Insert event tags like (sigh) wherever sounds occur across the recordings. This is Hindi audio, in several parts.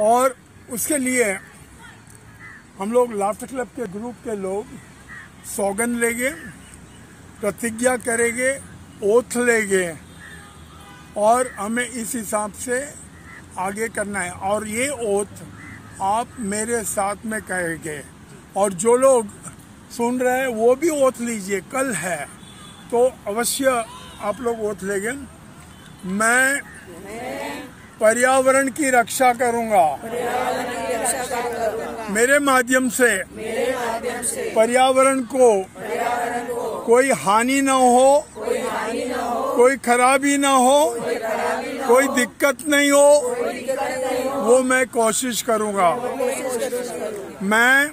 और उसके लिए हम लोग लाफ्टर क्लब के ग्रुप के लोग सौगन लेंगे, प्रतिज्ञा करेंगे, ओथ लेंगे और हमें इस हिसाब से आगे करना है। और ये ओथ आप मेरे साथ में कहेंगे और जो लोग सुन रहे हैं, वो भी ओथ लीजिए, कल है। तो अवश्य आप लोग ओथ लेंगे। मैं पर्यावरण की रक्षा करूँगा। मेरे माध्यम से पर्यावरण को कोई हानि न हो, कोई खराबी न हो, कोई दिक्कत नहीं हो, वो मैं कोशिश करूँगा। मैं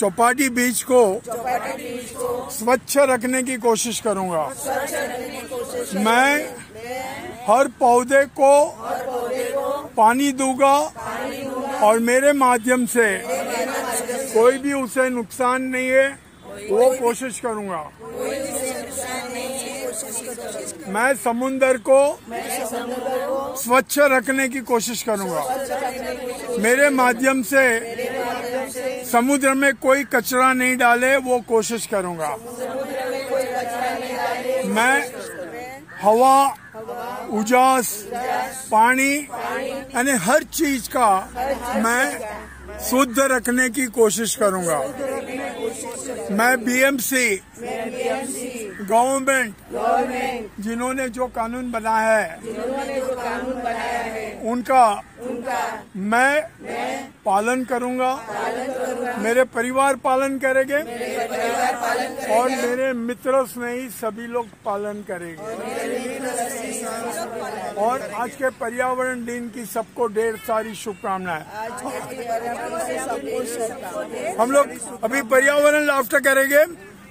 चौपाटी बीच को स्वच्छ रखने की कोशिश करूँगा। मैं हर पौधे को पानी दूँगा और मेरे माध्यम से कोई भी उसे नुकसान नहीं है, वो कोशिश करूँगा। मैं समुन्दर को स्वच्छ रखने की कोशिश करूँगा। मेरे माध्यम से समुद्र में कोई कचरा नहीं डाले, वो कोशिश करूँगा। मैं हवा उजास, पानी यानी हर चीज़ का मैं शुद्ध रखने की कोशिश करूँगा। मैं बीएमसी गवर्नमेंट जिन्होंने जो कानून बनाया है, उनका मैं पालन करूँगा। मेरे परिवार पालन करेंगे और मेरे मित्रों मित्र स्नेही सभी लोग पालन करेंगे। और आज के पर्यावरण दिन की सबको ढेर सारी शुभकामनाएँ। हम लोग अभी पर्यावरण लाफ्टर करेंगे।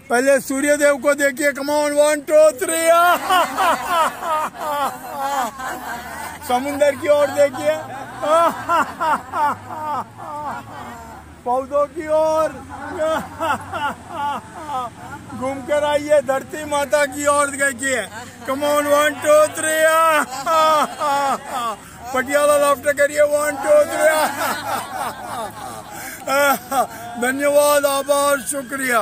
पहले सूर्य देव को देखिए। कमॉन वन टू थ्री समुन्दर की ओर देखिए। पौधों की ओर। घूम कर आइए। धरती माता की ओर देखिए। Come on one two three (laughs) Patiala laughter करिए वन टू थ्री धन्यवाद आभार शुक्रिया।